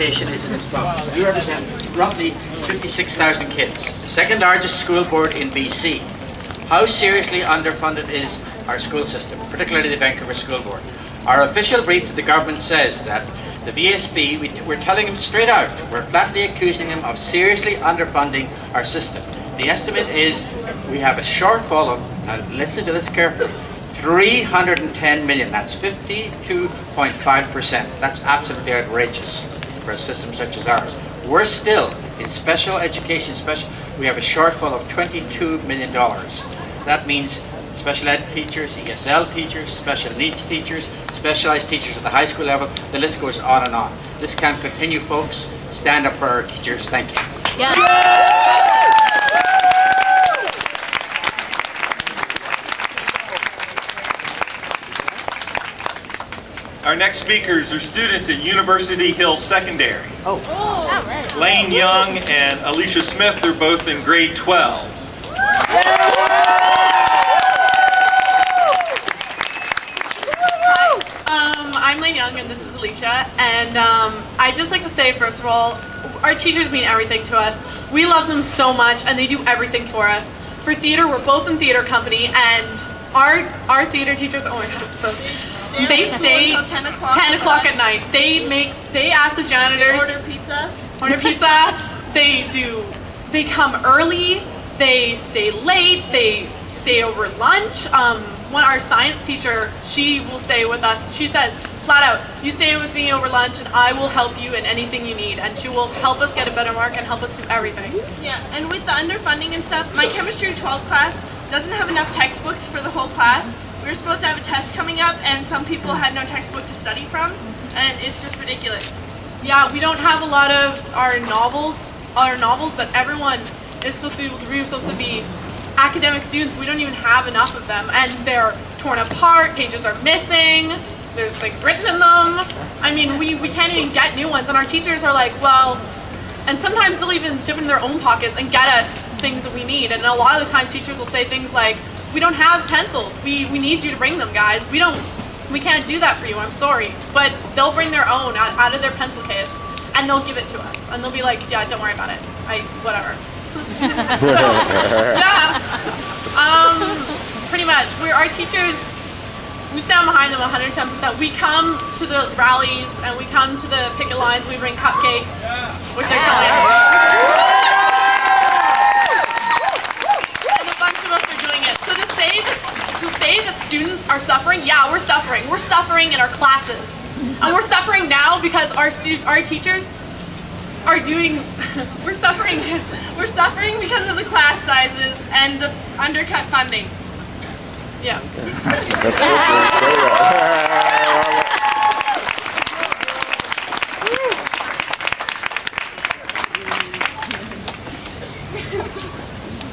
is as follows. We represent roughly 56,000 kids, the second largest school board in BC. How seriously underfunded is our school system, particularly the Vancouver School Board? Our official brief to the government says that the VSB, we, we're telling them straight out, we're flatly accusing them of seriously underfunding our system. The estimate is we have a shortfall of, now listen to this carefully, 310 million. That's 52.5%. That's absolutely outrageous for a system such as ours. We're still in special education, special. We have a shortfall of 22 million dollars. That means special ed teachers, ESL teachers, special needs teachers, specialized teachers at the high school level. The list goes on and on. This can't continue, folks. Stand up for our teachers. Thank you. Our next speakers are students at University Hill Secondary. Oh Lane Young and Alicia Smith they're both in grade 12. Um, I'm Lane Young and this is Alicia. And um, I'd just like to say, first of all, our teachers mean everything to us. We love them so much and they do everything for us. For theater, we're both in theater company and our our theater teachers, oh my god, so, they stay Until 10 o'clock 10 o'clock at night. They make, they ask the janitors, Order pizza. order pizza. They do. They come early. They stay late. They stay over lunch. Um, one our science teacher, she will stay with us. She says flat out, "You stay with me over lunch, and I will help you in anything you need." And she will help us get a better mark and help us do everything. Yeah, and with the underfunding and stuff, my chemistry 12 class doesn't have enough textbooks for the whole class. We were supposed to have a test coming up, and some people had no textbook to study from, and it's just ridiculous. Yeah, we don't have a lot of our novels, our novels that everyone is supposed to be able to read. We're supposed to be academic students. We don't even have enough of them, and they're torn apart. Pages are missing. There's like written in them. I mean, we we can't even get new ones, and our teachers are like, well, and sometimes they'll even dip in their own pockets and get us things that we need. And a lot of the times, teachers will say things like, "We don't have pencils. We we need you to bring them, guys. We don't." We can't do that for you. I'm sorry, but they'll bring their own out, out of their pencil case, and they'll give it to us, and they'll be like, "Yeah, don't worry about it. I whatever." so, yeah, um, pretty much. We're our teachers. We stand behind them 110%. We come to the rallies and we come to the picket lines. We bring cupcakes, which they're telling everyone. And a bunch of us are doing it. So to say that to say that students are suffering, yeah, we're suffering. We're suffering in our classes, and we're suffering now because our our teachers are doing. we're suffering. We're suffering because of the class sizes and the undercut funding. Yeah.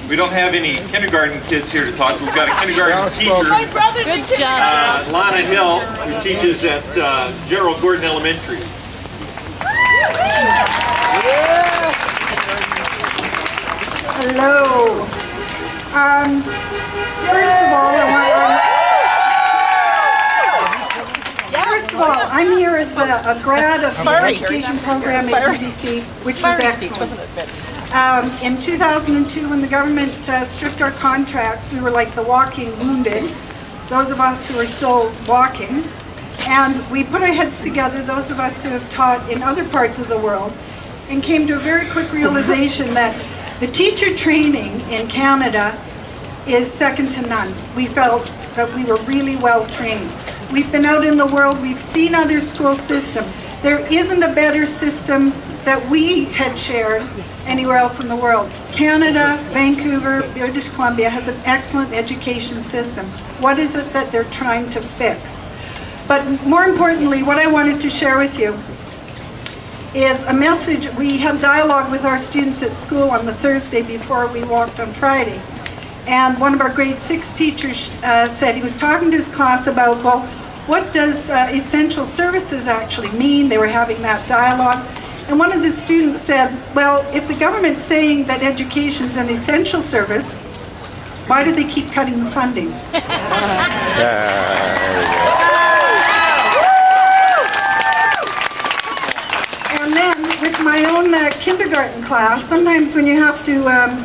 We don't have any kindergarten kids here to talk. We've got a kindergarten teacher, My brother did uh, Lana Hill, who teaches at uh, General Gordon Elementary. Hello. Um, first of all, I want, first of all, I'm here as a, a grad of the education program at UBC, which is excellent. Um, in 2002, when the government uh, stripped our contracts, we were like the walking wounded, those of us who are still walking. And we put our heads together, those of us who have taught in other parts of the world, and came to a very quick realization that the teacher training in Canada is second to none. We felt that we were really well trained. We've been out in the world, we've seen other school systems. There isn't a better system that we had shared anywhere else in the world. Canada, Vancouver, British Columbia has an excellent education system. What is it that they're trying to fix? But more importantly, what I wanted to share with you is a message. We had dialogue with our students at school on the Thursday before we walked on Friday. And one of our grade six teachers uh, said he was talking to his class about, well, what does uh, essential services actually mean? They were having that dialogue. And one of the students said, well, if the government's saying that education's an essential service, why do they keep cutting the funding? And then with my own uh, kindergarten class, sometimes when you have to um,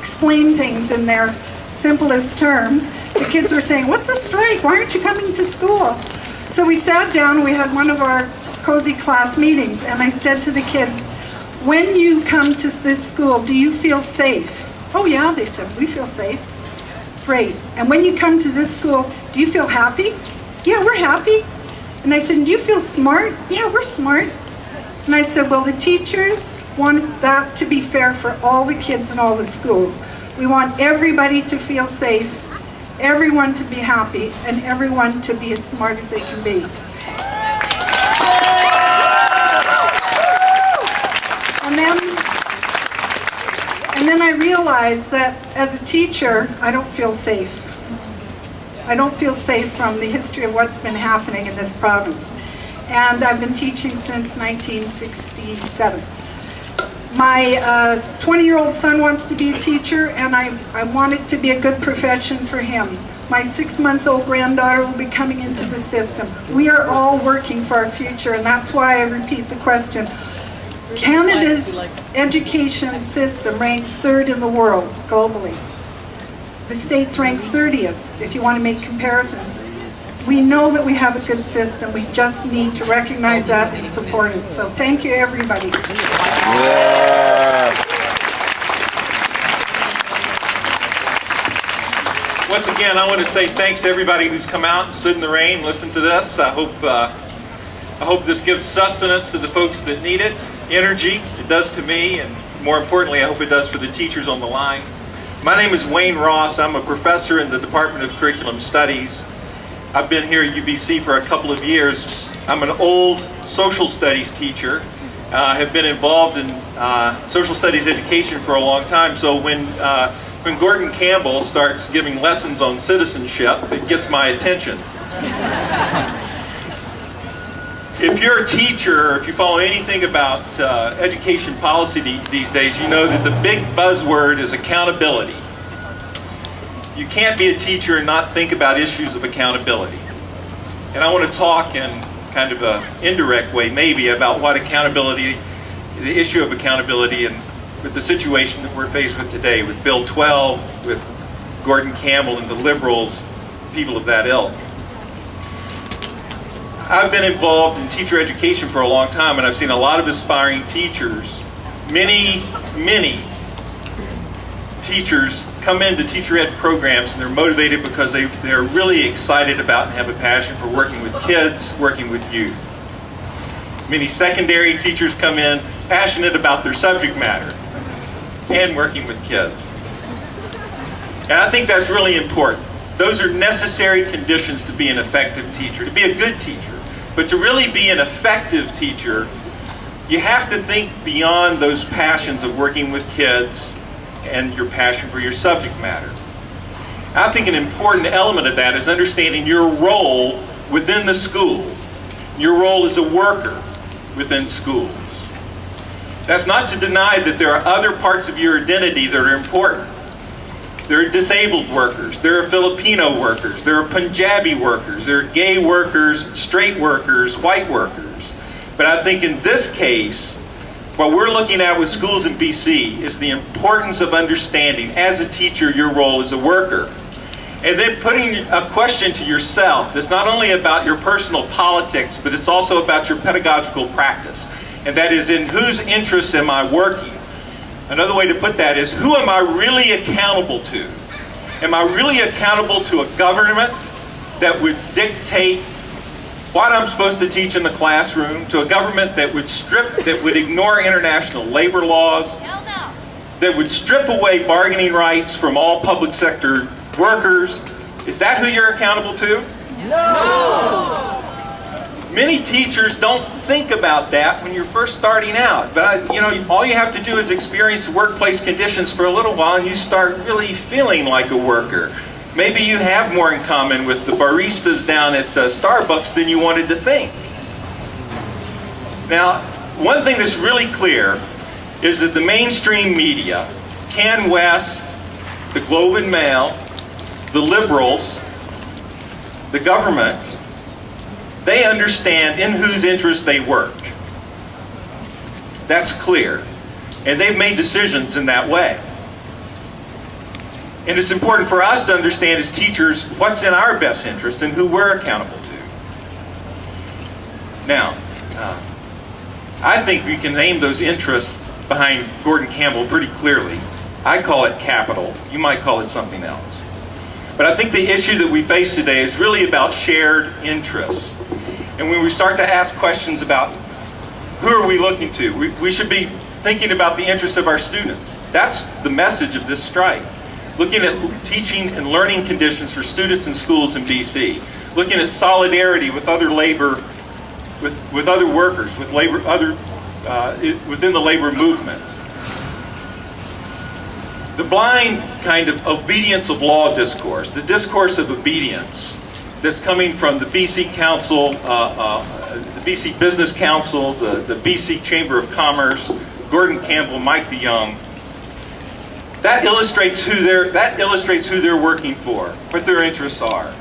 explain things in their simplest terms, the kids were saying, what's a strike? Why aren't you coming to school? So we sat down, we had one of our cozy class meetings, and I said to the kids, when you come to this school, do you feel safe? Oh yeah, they said, we feel safe. Great. And when you come to this school, do you feel happy? Yeah, we're happy. And I said, do you feel smart? Yeah, we're smart. And I said, well, the teachers want that to be fair for all the kids in all the schools. We want everybody to feel safe, everyone to be happy, and everyone to be as smart as they can be. And then, and then I realized that as a teacher, I don't feel safe. I don't feel safe from the history of what's been happening in this province. And I've been teaching since 1967. My 20-year-old uh, son wants to be a teacher, and I, I want it to be a good profession for him. My six-month-old granddaughter will be coming into the system. We are all working for our future, and that's why I repeat the question. Canada's education system ranks third in the world globally. The States ranks 30th, if you want to make comparisons. We know that we have a good system. We just need to recognize that and support it. So thank you, everybody. Yeah. Once again, I want to say thanks to everybody who's come out and stood in the rain, listened to this. I hope uh, I hope this gives sustenance to the folks that need it energy. It does to me, and more importantly, I hope it does for the teachers on the line. My name is Wayne Ross. I'm a professor in the Department of Curriculum Studies. I've been here at UBC for a couple of years. I'm an old social studies teacher. Uh, I have been involved in uh, social studies education for a long time, so when, uh, when Gordon Campbell starts giving lessons on citizenship, it gets my attention. If you're a teacher, or if you follow anything about uh, education policy these days, you know that the big buzzword is accountability. You can't be a teacher and not think about issues of accountability. And I want to talk in kind of an indirect way, maybe, about what accountability, the issue of accountability, and with the situation that we're faced with today, with Bill 12, with Gordon Campbell and the liberals, people of that ilk. I've been involved in teacher education for a long time and I've seen a lot of aspiring teachers, many, many teachers come into teacher ed programs and they're motivated because they, they're really excited about and have a passion for working with kids, working with youth. Many secondary teachers come in passionate about their subject matter and working with kids. And I think that's really important. Those are necessary conditions to be an effective teacher, to be a good teacher. But to really be an effective teacher, you have to think beyond those passions of working with kids and your passion for your subject matter. I think an important element of that is understanding your role within the school, your role as a worker within schools. That's not to deny that there are other parts of your identity that are important. There are disabled workers. There are Filipino workers. There are Punjabi workers. There are gay workers, straight workers, white workers. But I think in this case, what we're looking at with schools in BC is the importance of understanding, as a teacher, your role as a worker. And then putting a question to yourself that's not only about your personal politics, but it's also about your pedagogical practice. And that is, in whose interests am I working? Another way to put that is, who am I really accountable to? Am I really accountable to a government that would dictate what I'm supposed to teach in the classroom, to a government that would strip, that would ignore international labor laws, that would strip away bargaining rights from all public sector workers? Is that who you're accountable to? No! no. Many teachers don't think about that when you're first starting out. But I, you know, all you have to do is experience workplace conditions for a little while and you start really feeling like a worker. Maybe you have more in common with the baristas down at uh, Starbucks than you wanted to think. Now, one thing that's really clear is that the mainstream media, CanWest, the Globe and Mail, the liberals, the government, they understand in whose interest they work. That's clear. And they've made decisions in that way. And it's important for us to understand as teachers what's in our best interest and who we're accountable to. Now, uh, I think we can name those interests behind Gordon Campbell pretty clearly. I call it capital. You might call it something else. But I think the issue that we face today is really about shared interests. And when we start to ask questions about who are we looking to, we, we should be thinking about the interests of our students. That's the message of this strike. Looking at teaching and learning conditions for students and schools in BC. Looking at solidarity with other labor with, with other workers, with labor, other, uh, within the labor movement. The blind kind of obedience of law discourse, the discourse of obedience that's coming from the BC Council, uh, uh, the BC Business Council, the, the BC Chamber of Commerce, Gordon Campbell, Mike de Jong, that illustrates who they're that illustrates who they're working for, what their interests are.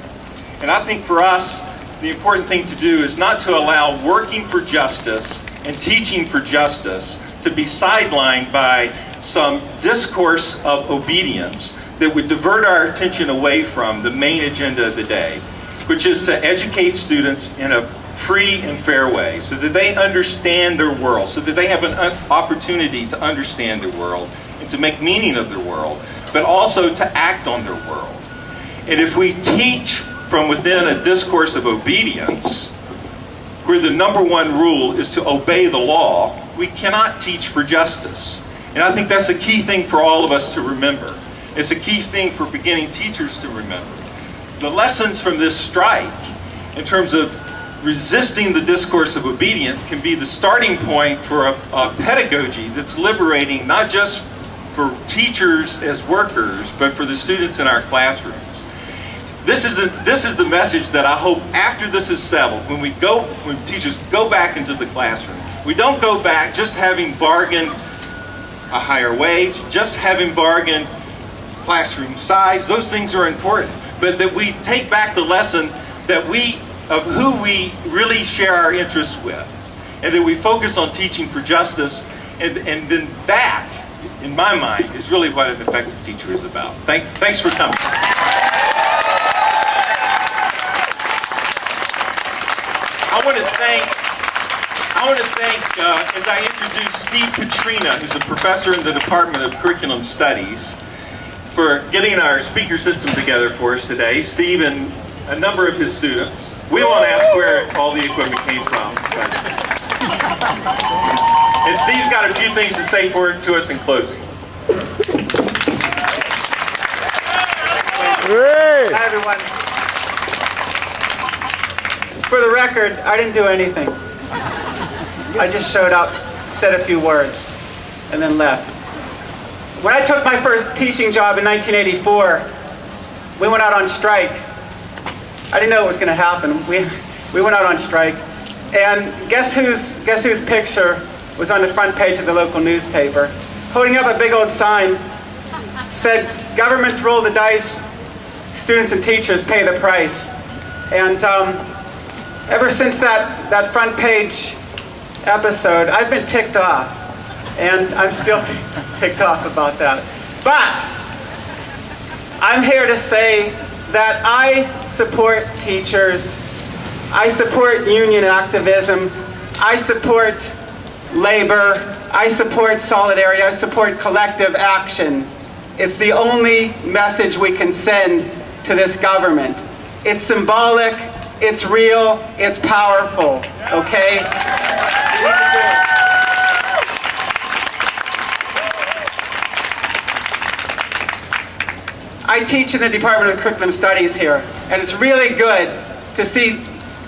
And I think for us, the important thing to do is not to allow working for justice and teaching for justice to be sidelined by some discourse of obedience that would divert our attention away from the main agenda of the day, which is to educate students in a free and fair way so that they understand their world, so that they have an uh, opportunity to understand their world and to make meaning of their world, but also to act on their world. And if we teach from within a discourse of obedience, where the number one rule is to obey the law, we cannot teach for justice. And I think that's a key thing for all of us to remember. It's a key thing for beginning teachers to remember. The lessons from this strike, in terms of resisting the discourse of obedience, can be the starting point for a, a pedagogy that's liberating not just for teachers as workers, but for the students in our classrooms. This is, a, this is the message that I hope after this is settled, when we go, when teachers go back into the classroom, we don't go back just having bargained a higher wage, just having bargained classroom size, those things are important. But that we take back the lesson that we, of who we really share our interests with. And that we focus on teaching for justice. And, and then that, in my mind, is really what an effective teacher is about. Thank, thanks for coming. I want to thank, I want to thank, uh, as I introduce Steve Petrina, who's a professor in the Department of Curriculum Studies, for getting our speaker system together for us today. Steve and a number of his students. We won't ask where all the equipment came from. and Steve's got a few things to say for to us in closing. Hi, everyone for the record, I didn't do anything. I just showed up, said a few words, and then left. When I took my first teaching job in 1984, we went out on strike. I didn't know it was going to happen. We, we went out on strike. And guess whose, guess whose picture was on the front page of the local newspaper? Holding up a big old sign, said, governments roll the dice, students and teachers pay the price. And um, ever since that, that front page episode, I've been ticked off. And I'm still ticked off about that. But I'm here to say that I support teachers. I support union activism. I support labor. I support solidarity. I support collective action. It's the only message we can send to this government. It's symbolic, it's real, it's powerful, okay? I teach in the Department of Curriculum Studies here, and it's really good to see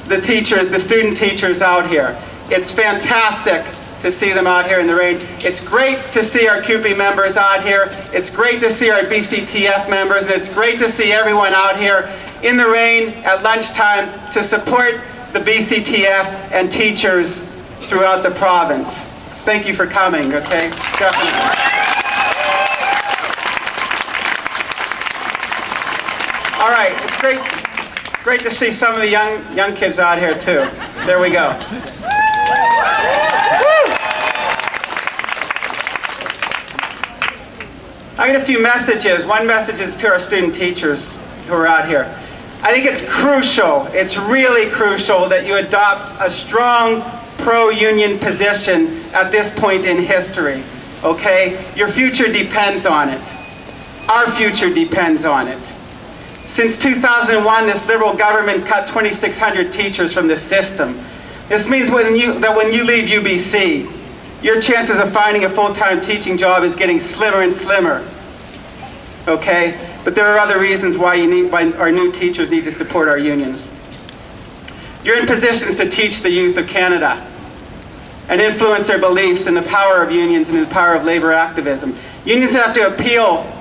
the teachers, the student teachers out here. It's fantastic to see them out here in the rain. It's great to see our CUPE members out here. It's great to see our BCTF members, and it's great to see everyone out here in the rain at lunchtime to support the BCTF and teachers throughout the province. Thank you for coming, okay? Definitely. great, great to see some of the young, young kids out here too. There we go. I get a few messages. One message is to our student teachers who are out here. I think it's crucial, it's really crucial that you adopt a strong pro-union position at this point in history, okay? Your future depends on it. Our future depends on it. Since 2001, this liberal government cut 2,600 teachers from the system. This means when you, that when you leave UBC, your chances of finding a full-time teaching job is getting slimmer and slimmer. Okay? But there are other reasons why, you need, why our new teachers need to support our unions. You're in positions to teach the youth of Canada and influence their beliefs in the power of unions and the power of labor activism. Unions have to appeal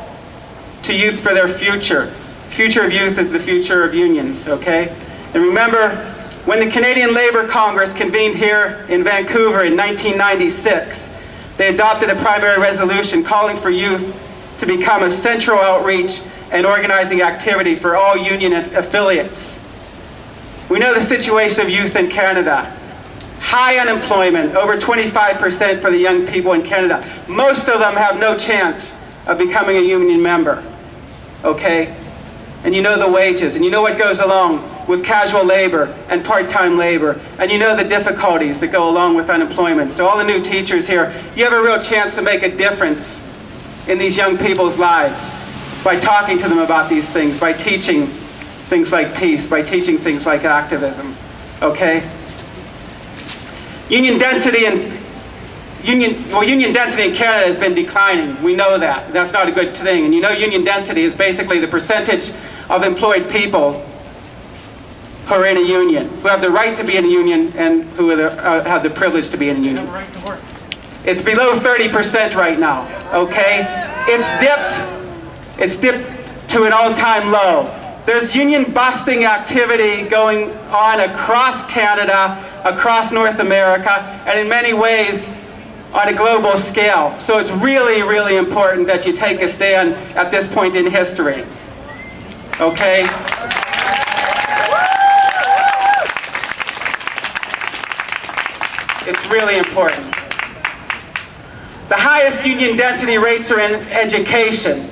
to youth for their future future of youth is the future of unions, okay? And remember, when the Canadian Labour Congress convened here in Vancouver in 1996, they adopted a primary resolution calling for youth to become a central outreach and organizing activity for all union affiliates. We know the situation of youth in Canada. High unemployment, over 25% for the young people in Canada. Most of them have no chance of becoming a union member. Okay? And you know the wages, and you know what goes along with casual labor and part-time labor, and you know the difficulties that go along with unemployment. So all the new teachers here, you have a real chance to make a difference in these young people's lives by talking to them about these things, by teaching things like peace, by teaching things like activism, okay? Union density and union, well, union density in Canada has been declining. We know that. That's not a good thing. And you know union density is basically the percentage of employed people who are in a union, who have the right to be in a union and who the, uh, have the privilege to be in a union. It's below 30% right now, okay? It's dipped, it's dipped to an all-time low. There's union busting activity going on across Canada, across North America, and in many ways on a global scale. So it's really, really important that you take a stand at this point in history okay? It's really important. The highest union density rates are in education,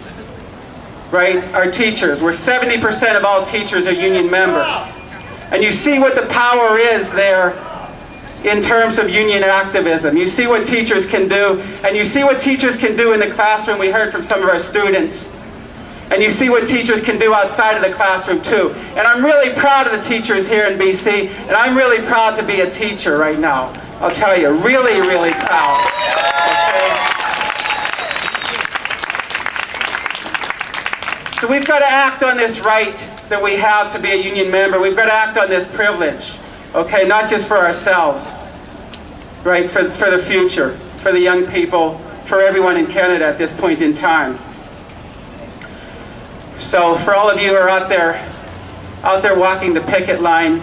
right? Our teachers, where 70% of all teachers are union members. And you see what the power is there in terms of union activism. You see what teachers can do, and you see what teachers can do in the classroom. We heard from some of our students. And you see what teachers can do outside of the classroom too. And I'm really proud of the teachers here in BC, and I'm really proud to be a teacher right now. I'll tell you, really, really proud. Okay? So we've got to act on this right that we have to be a union member. We've got to act on this privilege, okay, not just for ourselves, right, for, for the future, for the young people, for everyone in Canada at this point in time. So for all of you who are out there, out there walking the picket line,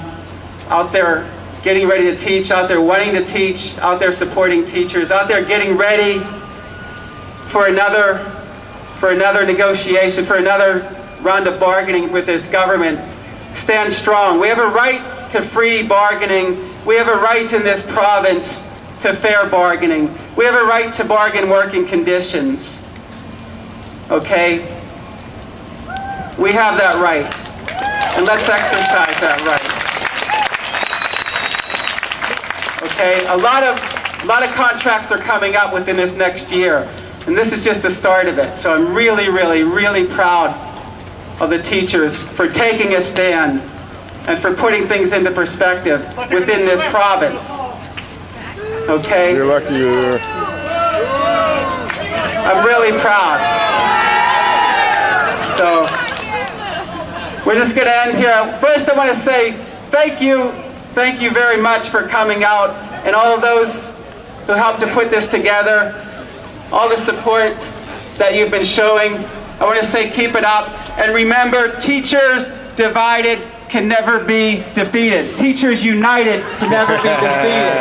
out there getting ready to teach, out there wanting to teach, out there supporting teachers, out there getting ready for another, for another negotiation, for another round of bargaining with this government, stand strong. We have a right to free bargaining. We have a right in this province to fair bargaining. We have a right to bargain working conditions. Okay? We have that right. And let's exercise that right. Okay, a lot of a lot of contracts are coming up within this next year. And this is just the start of it. So I'm really, really, really proud of the teachers for taking a stand and for putting things into perspective within this province. Okay? You're lucky you're. I'm really proud. So we're just going to end here. First, I want to say thank you, thank you very much for coming out and all of those who helped to put this together, all the support that you've been showing. I want to say keep it up. And remember, teachers divided can never be defeated. Teachers united can never be defeated.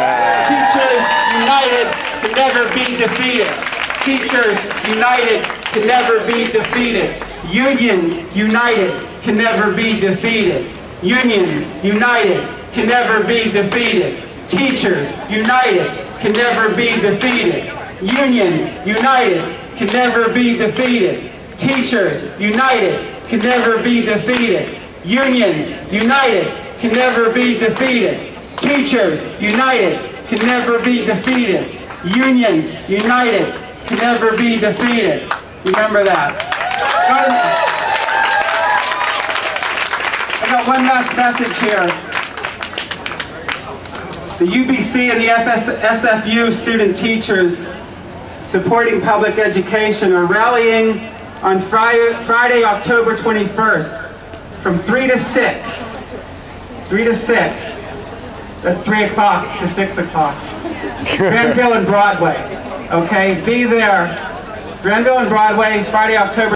Teachers united can never be defeated. Teachers united can never be defeated. Unions united can never be defeated. Unions united can never be defeated. Teachers united can never be defeated. Unions united can never be defeated. Teachers united can never be defeated. Unions united can never be defeated. Teachers united can never be defeated. Unions united can never be defeated. Remember that. I got one last message here. The UBC and the FS, SFU student teachers supporting public education are rallying on Friday, Friday, October 21st from 3 to 6. 3 to 6. That's 3 o'clock to 6 o'clock. Granville and Broadway. Okay, be there. Granville and Broadway, Friday, October